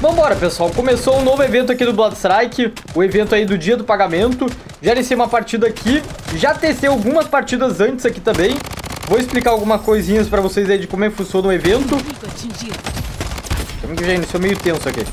Vambora, pessoal. Começou um novo evento aqui do Blood Strike. O evento aí do dia do pagamento. Já iniciei uma partida aqui. Já testei algumas partidas antes aqui também. Vou explicar algumas coisinhas pra vocês aí de como é que funciona o evento. Também que já iniciou meio tenso aqui.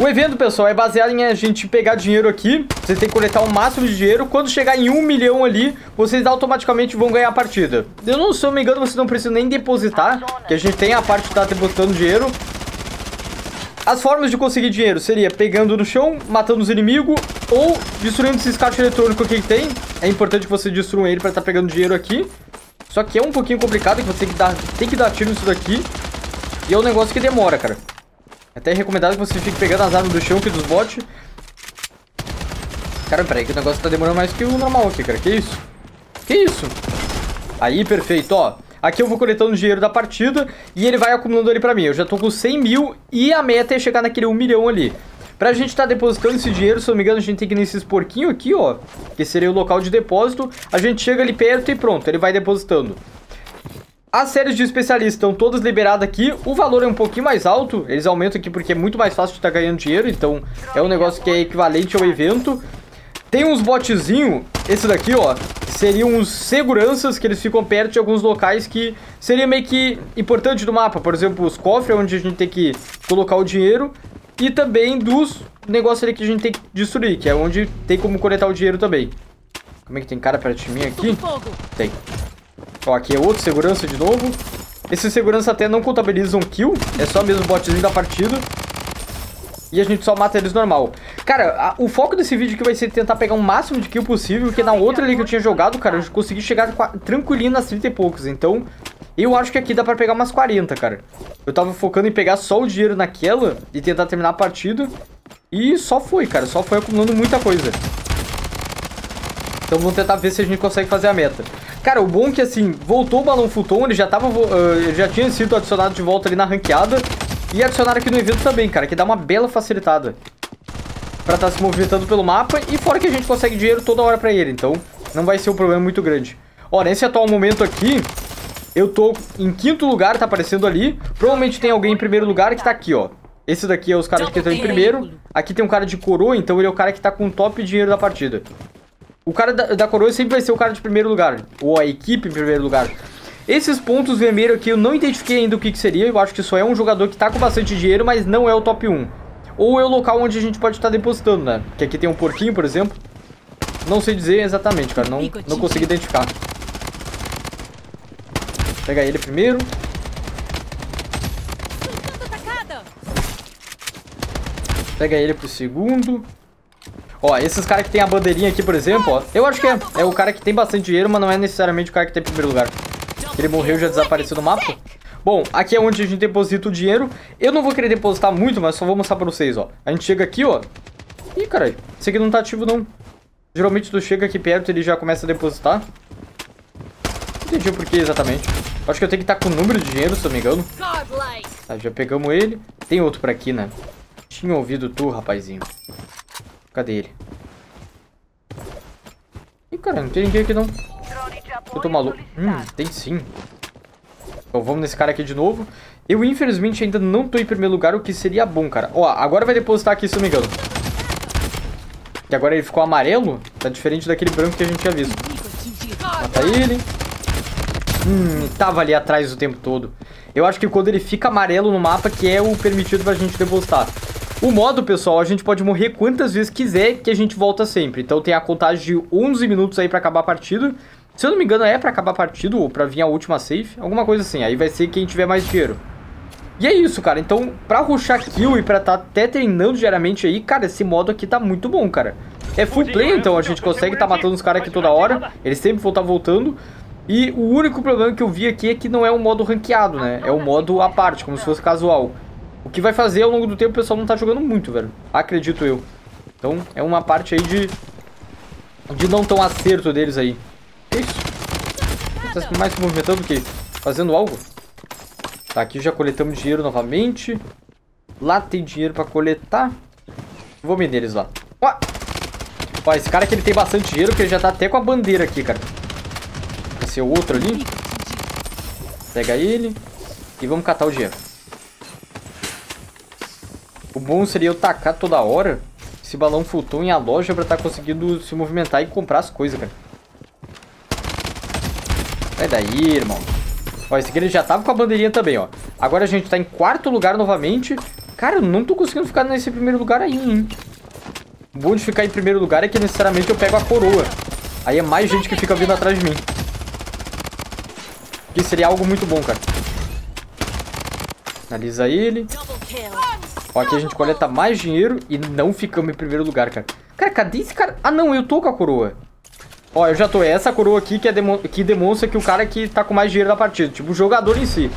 O evento, pessoal, é baseado em a gente pegar dinheiro aqui. Vocês têm que coletar o máximo de dinheiro. Quando chegar em um milhão ali, vocês automaticamente vão ganhar a partida. Eu não, se eu não me engano, vocês não precisam nem depositar. Que a gente tem a parte de estar tá depositando dinheiro. As formas de conseguir dinheiro seria pegando no chão, matando os inimigos ou destruindo esse caixa eletrônico aqui que tem. É importante que você destrua ele para estar tá pegando dinheiro aqui. Só que é um pouquinho complicado, que você tem que dar, tem que dar tiro nisso daqui. E é um negócio que demora, cara. É até recomendado que você fique pegando as armas do chão aqui dos bots. Cara, peraí, que o negócio tá demorando mais que o normal aqui, cara. Que isso? Que isso? Aí, perfeito, ó. Aqui eu vou coletando dinheiro da partida e ele vai acumulando ali pra mim. Eu já tô com 100 mil e a meta é chegar naquele 1 milhão ali. Pra gente tá depositando esse dinheiro, se eu não me engano, a gente tem que ir nesses porquinhos aqui, ó. Que seria o local de depósito. A gente chega ali perto e pronto, ele vai depositando. As séries de especialistas estão todas liberadas aqui. O valor é um pouquinho mais alto. Eles aumentam aqui porque é muito mais fácil de estar tá ganhando dinheiro. Então, é um negócio que é equivalente ao evento. Tem uns botzinhos. Esse daqui, ó. Seriam uns seguranças que eles ficam perto de alguns locais que seria meio que importante do mapa. Por exemplo, os cofres, onde a gente tem que colocar o dinheiro. E também dos negócios ali que a gente tem que destruir, que é onde tem como coletar o dinheiro também. Como é que tem cara perto de mim aqui? Tem. Ó, aqui é outro segurança de novo. Esse segurança até não contabiliza um kill. É só mesmo botzinho da partida. E a gente só mata eles normal. Cara, a, o foco desse vídeo aqui vai ser tentar pegar o máximo de kill possível. Porque na outra ali que eu tinha jogado, cara, eu consegui chegar tranquilinho nas 30 e poucos. Então, eu acho que aqui dá pra pegar umas 40, cara. Eu tava focando em pegar só o dinheiro naquela e tentar terminar a partida. E só foi, cara. Só foi acumulando muita coisa. Então vamos tentar ver se a gente consegue fazer a meta. Cara, o bom é que, assim, voltou o Balão Futon, ele já tava... Uh, já tinha sido adicionado de volta ali na ranqueada. E adicionaram aqui no evento também, cara, que dá uma bela facilitada. Pra estar tá se movimentando pelo mapa. E fora que a gente consegue dinheiro toda hora pra ele, então não vai ser um problema muito grande. Ó, nesse atual momento aqui, eu tô em quinto lugar, tá aparecendo ali. Provavelmente tem alguém em primeiro lugar que tá aqui, ó. Esse daqui é os caras que estão em primeiro. Aqui tem um cara de coroa, então ele é o cara que tá com top dinheiro da partida. O cara da, da coroa sempre vai ser o cara de primeiro lugar. Ou a equipe em primeiro lugar. Esses pontos vermelhos aqui eu não identifiquei ainda o que, que seria. Eu acho que só é um jogador que tá com bastante dinheiro, mas não é o top 1. Ou é o local onde a gente pode estar tá depositando, né? Que aqui tem um porquinho, por exemplo. Não sei dizer exatamente, cara. Não, não consegui identificar. Pega ele primeiro. Pega ele pro segundo. Ó, esses caras que tem a bandeirinha aqui, por exemplo, ó. Eu acho que é, é o cara que tem bastante dinheiro, mas não é necessariamente o cara que tem em primeiro lugar. Ele morreu e já desapareceu do mapa. Bom, aqui é onde a gente deposita o dinheiro. Eu não vou querer depositar muito, mas só vou mostrar pra vocês, ó. A gente chega aqui, ó. Ih, caralho. Esse aqui não tá ativo, não. Geralmente tu chega aqui perto e ele já começa a depositar. Não entendi o porquê exatamente. Acho que eu tenho que estar tá com o número de dinheiro, se eu não me engano. Tá, já pegamos ele. Tem outro pra aqui, né? Tinha ouvido tu, rapazinho. Cadê ele? Ih, cara, não tem ninguém aqui não. Eu tô maluco. Hum, tem sim. Então vamos nesse cara aqui de novo. Eu, infelizmente, ainda não tô em primeiro lugar, o que seria bom, cara. Ó, agora vai depositar aqui, se não me engano. E agora ele ficou amarelo. Tá diferente daquele branco que a gente tinha visto. Mata ele. Hum, tava ali atrás o tempo todo. Eu acho que quando ele fica amarelo no mapa, que é o permitido pra gente depositar. O modo, pessoal, a gente pode morrer quantas vezes quiser que a gente volta sempre. Então tem a contagem de 11 minutos aí pra acabar a partida. Se eu não me engano é pra acabar a partida ou pra vir a última safe. Alguma coisa assim. Aí vai ser quem tiver mais dinheiro. E é isso, cara. Então, pra rushar kill e pra estar tá até treinando diariamente aí, cara, esse modo aqui tá muito bom, cara. É full play, então a gente consegue estar tá matando os caras aqui toda hora. Eles sempre vão estar tá voltando. E o único problema que eu vi aqui é que não é um modo ranqueado, né? É um modo à parte, como se fosse casual. O que vai fazer ao longo do tempo o pessoal não tá jogando muito, velho. Acredito eu. Então é uma parte aí de... De não tão acerto deles aí. Tá mais se movimentando do que fazendo algo? Tá, aqui já coletamos dinheiro novamente. Lá tem dinheiro pra coletar. Vou me neles lá. Ó! Ó, esse cara aqui ele tem bastante dinheiro, porque ele já tá até com a bandeira aqui, cara. Esse outro ali. Pega ele. E vamos catar o dinheiro. O bom seria eu tacar toda hora esse balão futon em a loja pra estar tá conseguindo se movimentar e comprar as coisas, cara. Sai daí, irmão. Ó, esse aqui ele já tava com a bandeirinha também, ó. Agora a gente tá em quarto lugar novamente. Cara, eu não tô conseguindo ficar nesse primeiro lugar aí, hein. O bom de ficar em primeiro lugar é que necessariamente eu pego a coroa. Aí é mais gente que fica vindo atrás de mim. Que seria algo muito bom, cara. Analisa ele. Ó, aqui a gente coleta mais dinheiro e não ficamos em primeiro lugar, cara. Cara, cadê esse cara? Ah, não, eu tô com a coroa. Ó, eu já tô. É essa coroa aqui que, é demo... que demonstra que o cara que tá com mais dinheiro da partida. Tipo, o jogador em si.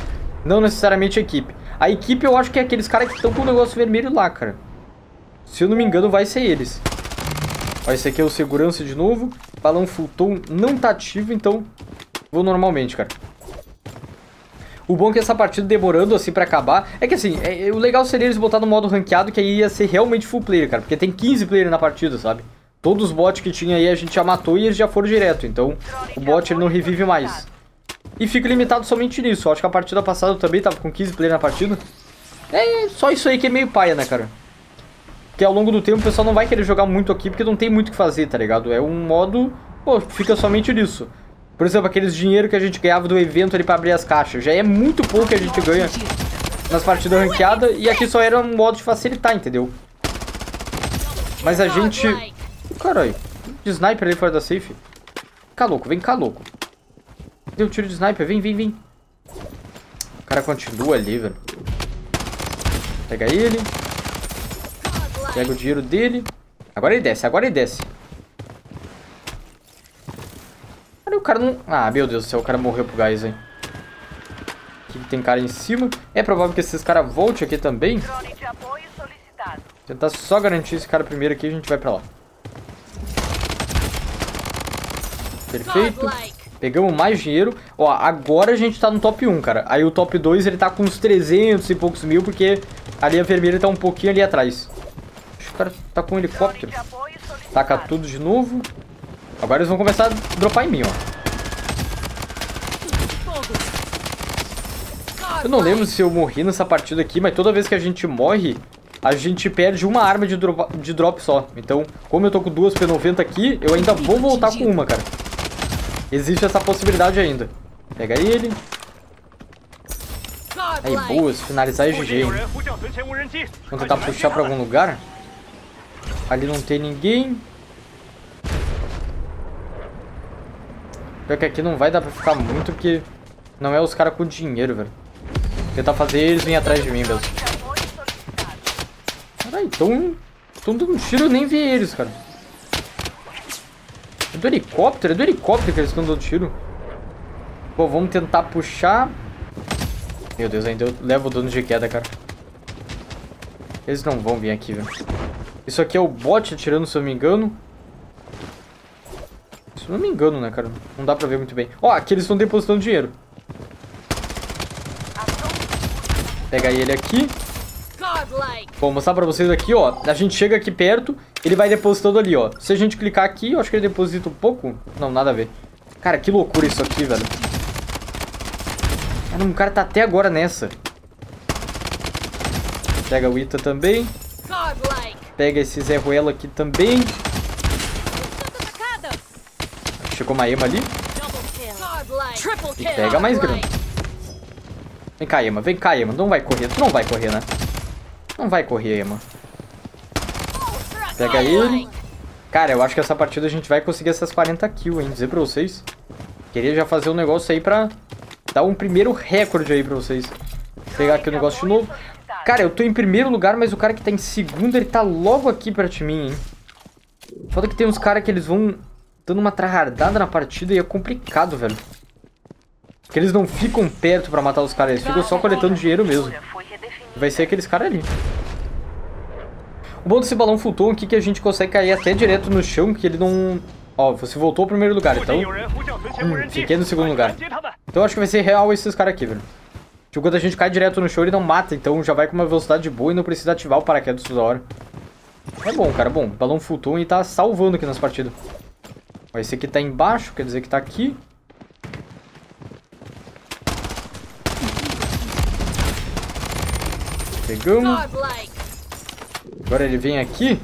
Não necessariamente a equipe. A equipe eu acho que é aqueles caras que estão com o negócio vermelho lá, cara. Se eu não me engano, vai ser eles. Ó, esse aqui é o segurança de novo. Balão Fulton não tá ativo, então vou normalmente, cara. O bom é que essa partida demorando assim pra acabar... É que assim, é, é, o legal seria eles botar no modo ranqueado, que aí ia ser realmente full player, cara. Porque tem 15 players na partida, sabe? Todos os bots que tinha aí a gente já matou e eles já foram direto. Então, o bot ele não revive mais. E fica limitado somente nisso. Eu acho que a partida passada também tava com 15 players na partida. É só isso aí que é meio paia, né, cara? Porque ao longo do tempo o pessoal não vai querer jogar muito aqui porque não tem muito o que fazer, tá ligado? É um modo... Pô, fica somente nisso. Por exemplo, aqueles dinheiro que a gente ganhava do evento ali pra abrir as caixas. Já é muito pouco que a gente ganha nas partidas ranqueadas. E aqui só era um modo de facilitar, entendeu? Mas a gente... Caralho. De sniper ali fora da safe. Cá, louco. Vem cá, louco. Deu um tiro de sniper. Vem, vem, vem. O cara continua ali, velho. Pega ele. Pega o dinheiro dele. Agora ele desce, agora ele desce. o cara não... Ah, meu Deus do céu, o cara morreu pro gás, hein. Aqui tem cara em cima. É provável que esses caras voltem aqui também. Tentar só garantir esse cara primeiro aqui e a gente vai pra lá. Perfeito. Pegamos mais dinheiro. Ó, agora a gente tá no top 1, cara. Aí o top 2 ele tá com uns 300 e poucos mil, porque a linha vermelha tá um pouquinho ali atrás. Acho que o cara tá com um helicóptero. Taca tudo de novo. Agora eles vão começar a dropar em mim, ó. Eu não lembro se eu morri nessa partida aqui, mas toda vez que a gente morre, a gente perde uma arma de drop, de drop só. Então, como eu tô com duas P90 aqui, eu ainda vou voltar com uma, cara. Existe essa possibilidade ainda. Pega ele. Aí, boas. Finalizar é GG. Vamos tentar puxar pra algum lugar. Ali não tem ninguém. Pior que aqui não vai dar pra ficar muito, porque não é os caras com dinheiro, velho. Tentar fazer eles virem atrás de mim mesmo. Caralho, então... Então dando um tiro eu nem vi eles, cara. É do helicóptero? É do helicóptero que eles estão dando tiro. Bom, vamos tentar puxar. Meu Deus, ainda eu levo o dano de queda, cara. Eles não vão vir aqui, velho. Isso aqui é o bot atirando, se eu não me engano. Se eu não me engano, né, cara? Não dá pra ver muito bem. Ó, aqui eles estão depositando dinheiro. Pega ele aqui. Vou mostrar pra vocês aqui, ó. A gente chega aqui perto, ele vai depositando ali, ó. Se a gente clicar aqui, eu acho que ele deposita um pouco. Não, nada a ver. Cara, que loucura isso aqui, velho. Cara, um cara tá até agora nessa. Pega o Ita também. Pega esse Zé Ruelo aqui também. Chegou uma Ema ali. E pega mais grana. Vem cá, Ema. Vem cá, Ema. Não vai correr. Tu não vai correr, né? Não vai correr, Ema. Pega ele. Cara, eu acho que essa partida a gente vai conseguir essas 40 kills, hein? Dizer pra vocês. Queria já fazer um negócio aí pra dar um primeiro recorde aí pra vocês. Vou pegar aqui o negócio de novo. Cara, eu tô em primeiro lugar, mas o cara que tá em segundo, ele tá logo aqui de mim, hein? Foda que tem uns caras que eles vão dando uma tryhardada na partida e é complicado, velho. Porque eles não ficam perto pra matar os caras, eles ficam só coletando dinheiro mesmo. Vai ser aqueles caras ali. O bom desse balão futon aqui é que a gente consegue cair até direto no chão, que ele não... Ó, você voltou ao primeiro lugar, então... Hum, fiquei no segundo lugar. Então acho que vai ser real esses caras aqui, velho. Tipo, quando a gente cai direto no chão, ele não mata, então já vai com uma velocidade boa e não precisa ativar o paraquedas toda hora. É bom, cara, bom. Balão futon e tá salvando aqui nas partidas. Ó, esse aqui tá embaixo, quer dizer que tá aqui. Pegamos. Agora ele vem aqui.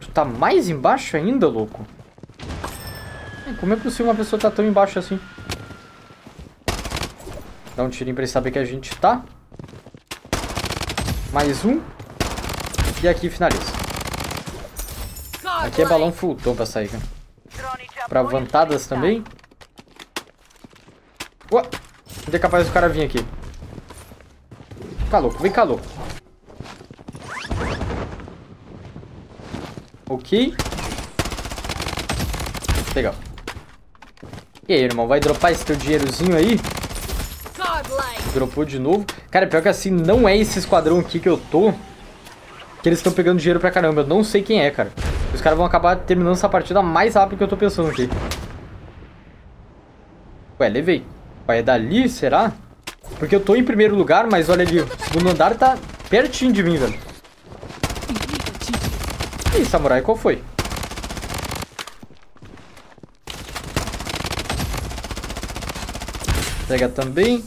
Tu tá mais embaixo ainda, louco? Como é possível uma pessoa tá tão embaixo assim? Dá um tirinho pra ele saber que a gente tá. Mais um. E aqui finaliza. Aqui é balão fulton pra sair, cara. Pra vantadas também. Ué, não é capaz do cara vir aqui. Fica louco, vem cá louco. Ok. Legal. E aí, irmão, vai dropar esse teu dinheirozinho aí? Dropou de novo. Cara, pior que assim, não é esse esquadrão aqui que eu tô. Que eles estão pegando dinheiro pra caramba. Eu não sei quem é, cara. Os caras vão acabar terminando essa partida mais rápido que eu tô pensando aqui. Ué, levei. Vai é dali, será? Porque eu tô em primeiro lugar, mas olha ali, o segundo andar tá pertinho de mim, velho. Ih, samurai, qual foi? Pega também.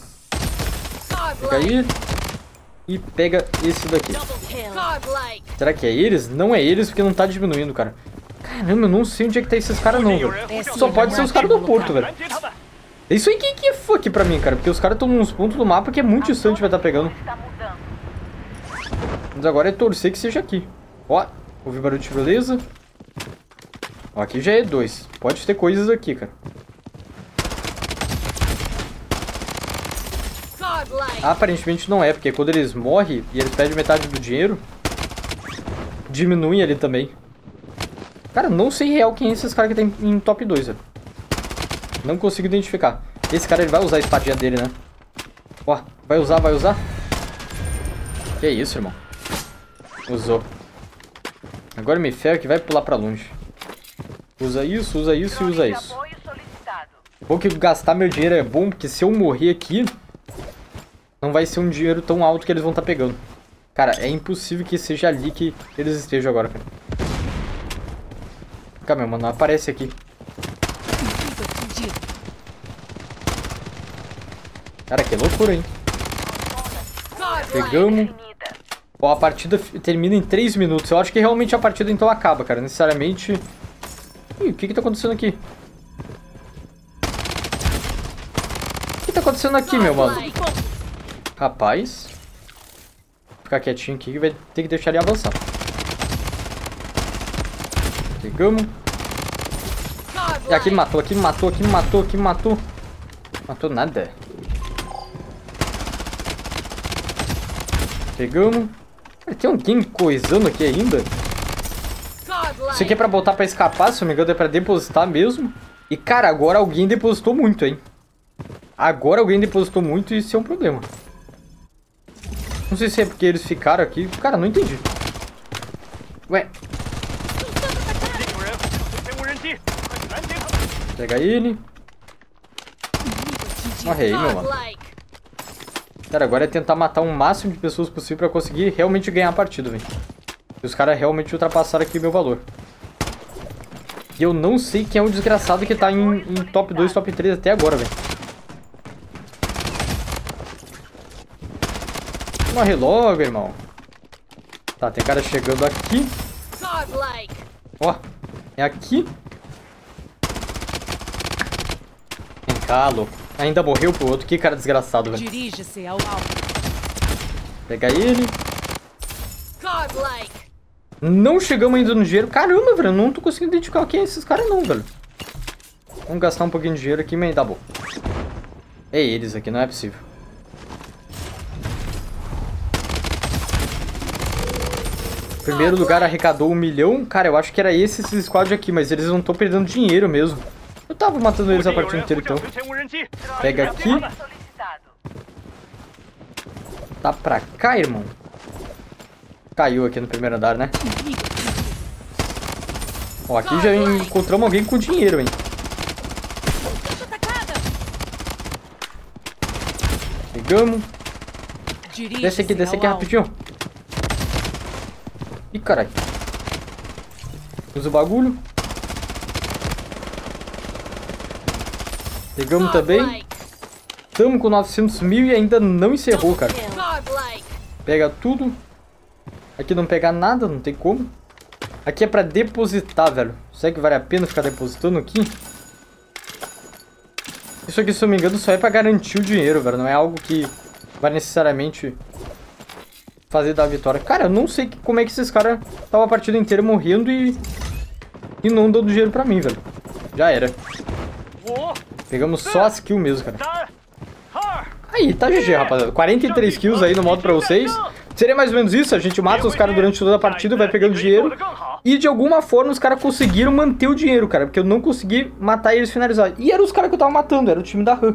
Pega aí. E pega esse daqui. Será que é eles? Não é eles porque não tá diminuindo, cara. Caramba, eu não sei onde é que tá esses caras não, velho. Só pode ser os caras do porto, velho. Isso aí que, que foi aqui pra mim, cara. Porque os caras estão nos pontos do mapa que é muito distante vai estar tá pegando. Mas agora é torcer que seja aqui. Ó, ouvi barulho de beleza. Ó, aqui já é dois. Pode ter coisas aqui, cara. Aparentemente não é, porque quando eles morrem e eles perdem metade do dinheiro, diminui ali também. Cara, não sei real quem é esses caras que tem em top 2, velho. Não consigo identificar. Esse cara, ele vai usar a espadinha dele, né? Ó, vai usar, vai usar. Que isso, irmão. Usou. Agora me ferro que vai pular pra longe. Usa isso, usa isso e usa isso. Bom que gastar meu dinheiro é bom, porque se eu morrer aqui, não vai ser um dinheiro tão alto que eles vão estar tá pegando. Cara, é impossível que seja ali que eles estejam agora, cara. Calma, mano, aparece aqui. Cara, que loucura, hein? Pegamos. Ó, a partida termina em 3 minutos. Eu acho que realmente a partida então acaba, cara. Necessariamente... Ih, o que que tá acontecendo aqui? O que tá acontecendo aqui, meu mano? Rapaz. Vou ficar quietinho aqui que vai ter que deixar ele avançar. Pegamos. E aqui me matou, aqui me matou, aqui me matou, aqui me matou. Matou nada. Pegamos. Tem alguém coisando aqui ainda? Isso aqui é pra botar pra escapar, se não me engano é pra depositar mesmo. E, cara, agora alguém depositou muito, hein? Agora alguém depositou muito e isso é um problema. Não sei se é porque eles ficaram aqui. Cara, não entendi. Ué. Pega ele. Morre aí, meu mano. Cara, agora é tentar matar o máximo de pessoas possível pra conseguir realmente ganhar a partida, velho. E os caras realmente ultrapassaram aqui meu valor. E eu não sei quem é o desgraçado que tá em, em top 2, top 3 até agora, velho. Morre logo, irmão. Tá, tem cara chegando aqui. Ó, é aqui. Vem cá, louco. Ainda morreu pro outro. Que cara desgraçado, velho. Dirige-se ao alto. Pega ele. Não chegamos ainda no dinheiro. Caramba, velho. Não tô conseguindo identificar quem é esses caras não, velho. Vamos gastar um pouquinho de dinheiro aqui, mas dá bom. É eles aqui, não é possível. Primeiro lugar arrecadou um milhão. Cara, eu acho que era esse, esse squad aqui, mas eles não estão perdendo dinheiro mesmo. Eu tava matando eles a partida inteira, então. Pega aqui. Tá pra cá, irmão. Caiu aqui no primeiro andar, né? Ó, aqui já encontramos alguém com dinheiro, hein? Pegamos. Desce aqui, desce aqui rapidinho. Ih, caralho. Usa o bagulho. Pegamos também. Tamo com 900 mil e ainda não encerrou, cara. Pega tudo. Aqui não pegar nada, não tem como. Aqui é pra depositar, velho. Será que vale a pena ficar depositando aqui? Isso aqui, se eu não me engano, só é pra garantir o dinheiro, velho. Não é algo que vai necessariamente fazer dar a vitória. Cara, eu não sei como é que esses caras estavam a partida inteira morrendo e... E não dando dinheiro pra mim, velho. Já era. Pegamos só as kills mesmo, cara. Aí, tá GG, rapaziada. 43 kills aí no modo pra vocês. Seria mais ou menos isso, a gente mata os caras durante toda a partida, vai pegando dinheiro. E de alguma forma os caras conseguiram manter o dinheiro, cara. Porque eu não consegui matar eles finalizar. E eram os caras que eu tava matando, era o time da Han.